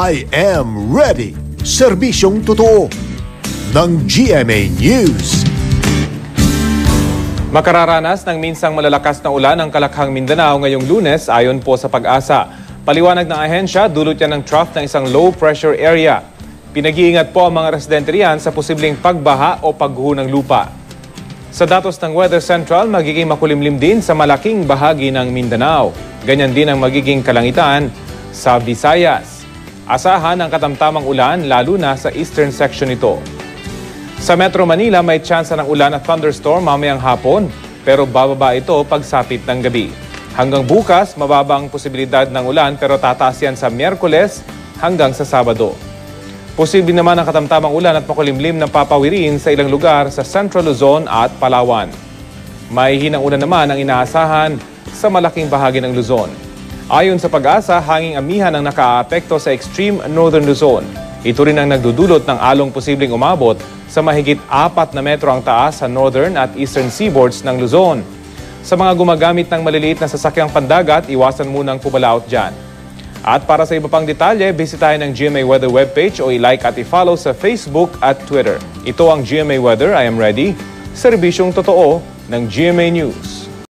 I am ready. Serbisyong totoo ng GMA News. Makararanas ng minsang malalakas na ulan ang Kalakhang Mindanao ngayong lunes ayon po sa pag-asa. Paliwanag ng ahensya, dulot yan ng trough ng isang low pressure area. Pinag-iingat po ang mga residente riyan sa posibleng pagbaha o pagguho ng lupa. Sa datos ng Weather Central, magiging makulimlim din sa malaking bahagi ng Mindanao. Ganyan din ang magiging kalangitan sa Visayas. Asahan ang katamtamang ulan lalo na sa eastern section nito. Sa Metro Manila, may tsansa ng ulan at thunderstorm mamayang hapon, pero bababa ito pagsapit ng gabi. Hanggang bukas, mababa ang posibilidad ng ulan pero tataas yan sa Miyerkules hanggang sa Sabado. Posible naman ang katamtamang ulan at makulimlim ng papawirin sa ilang lugar sa Central Luzon at Palawan. May hinang ulan naman ang inaasahan sa malaking bahagi ng Luzon. Ayon sa pag-asa, hanging amihan ang nakaapekto sa extreme northern Luzon. Ito rin ang nagdudulot ng along posibleng umabot sa mahigit 4 na metro ang taas sa northern at eastern seaboards ng Luzon. Sa mga gumagamit ng maliliit na sasakyang pandagat, iwasan munang pumalaot dyan. At para sa iba pang detalye, bisitahin ang GMA Weather webpage o i-like at i-follow sa Facebook at Twitter. Ito ang GMA Weather, I am ready. Serbisyong totoo ng GMA News.